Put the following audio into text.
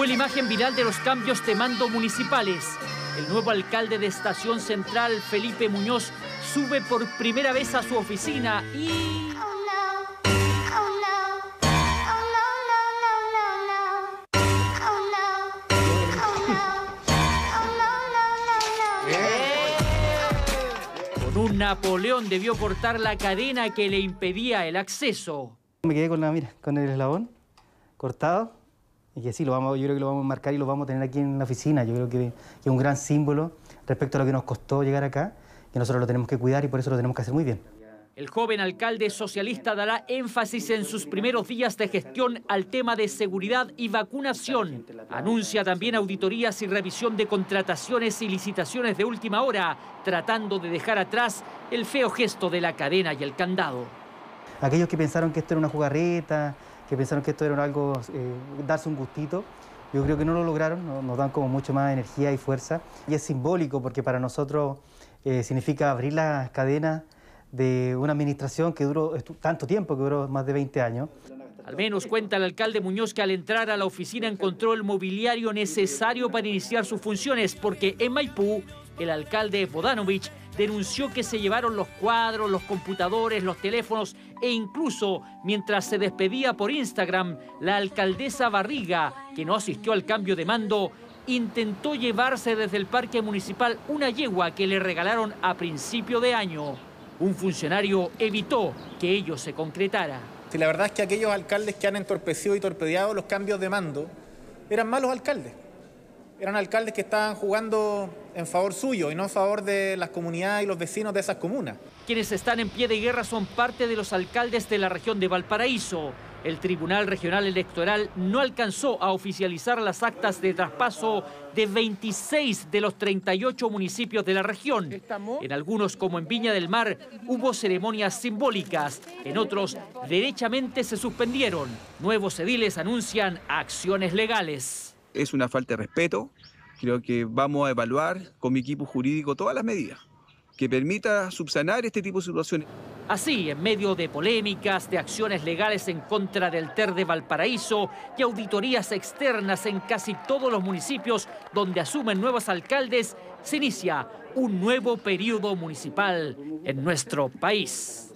Fue la imagen viral de los cambios de mando municipales. El nuevo alcalde de Estación Central, Felipe Muñoz, sube por primera vez a su oficina y... Con un Napoleón debió cortar la cadena que le impedía el acceso. Me quedé con, la, con el eslabón cortado y que sí, lo vamos, yo creo que lo vamos a marcar y lo vamos a tener aquí en la oficina. Yo creo que, que es un gran símbolo respecto a lo que nos costó llegar acá, que nosotros lo tenemos que cuidar y por eso lo tenemos que hacer muy bien. El joven alcalde socialista dará énfasis en sus primeros días de gestión al tema de seguridad y vacunación. Anuncia también auditorías y revisión de contrataciones y licitaciones de última hora, tratando de dejar atrás el feo gesto de la cadena y el candado. Aquellos que pensaron que esto era una jugarreta, que pensaron que esto era algo, eh, darse un gustito, yo creo que no lo lograron, no- nos dan como mucho más energía y fuerza. Y es simbólico porque para nosotros eh, significa abrir las cadenas de una administración que duró tanto tiempo, que duró más de 20 años. Al menos cuenta el alcalde Muñoz que al entrar a la oficina encontró el mobiliario necesario para iniciar sus funciones, porque en Maipú, el alcalde Bodanovich denunció que se llevaron los cuadros, los computadores, los teléfonos e incluso mientras se despedía por Instagram, la alcaldesa Barriga, que no asistió al cambio de mando, intentó llevarse desde el parque municipal una yegua que le regalaron a principio de año. Un funcionario evitó que ello se concretara. La verdad es que aquellos alcaldes que han entorpecido y torpedeado los cambios de mando eran malos alcaldes. Eran alcaldes que estaban jugando en favor suyo y no en favor de las comunidades y los vecinos de esas comunas. Quienes están en pie de guerra son parte de los alcaldes de la región de Valparaíso. El Tribunal Regional Electoral no alcanzó a oficializar las actas de traspaso de 26 de los 38 municipios de la región. En algunos, como en Viña del Mar, hubo ceremonias simbólicas. En otros, derechamente se suspendieron. Nuevos ediles anuncian acciones legales. Es una falta de respeto. Creo que vamos a evaluar con mi equipo jurídico todas las medidas que permita subsanar este tipo de situaciones. Así, en medio de polémicas, de acciones legales en contra del TER de Valparaíso y auditorías externas en casi todos los municipios donde asumen nuevos alcaldes, se inicia un nuevo periodo municipal en nuestro país.